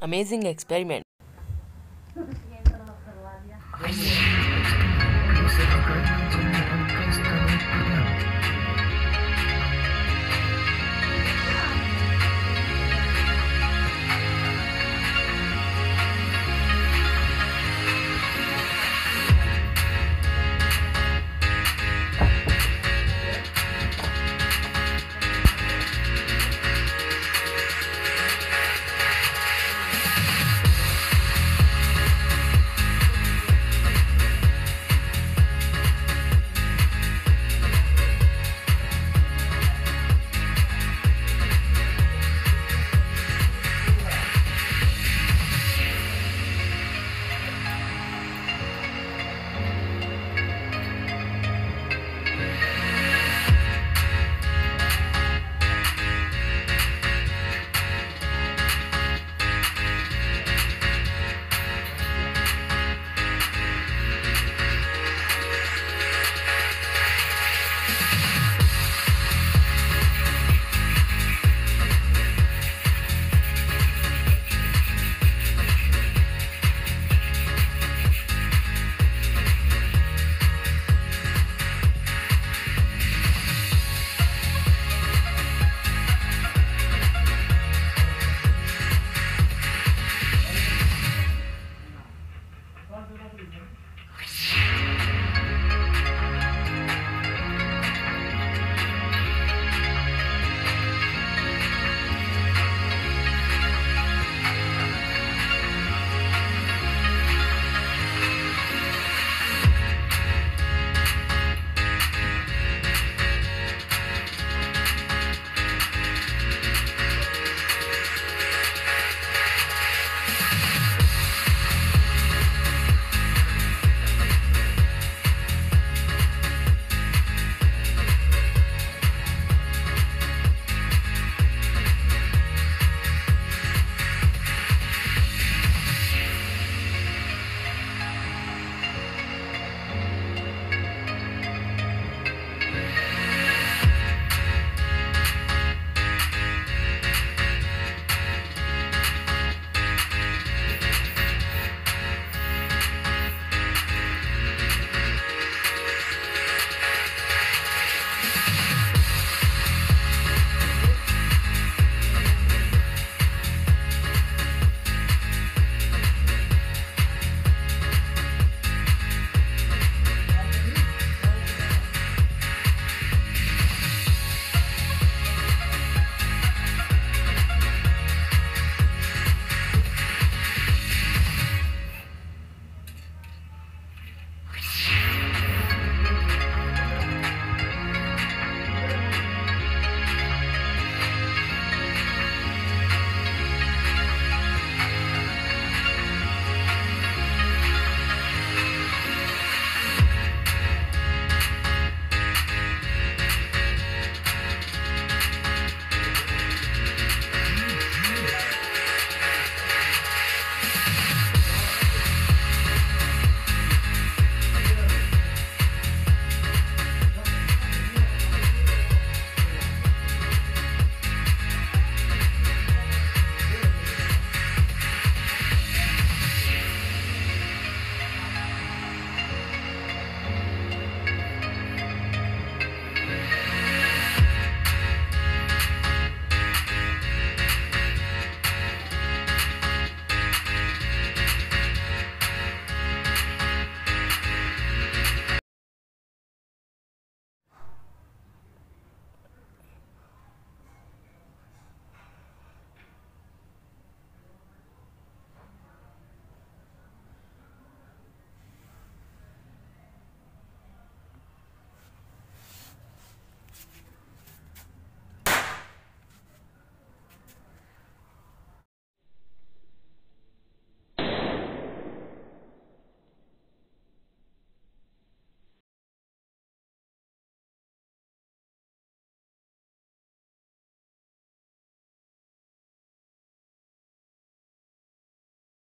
Amazing experiment.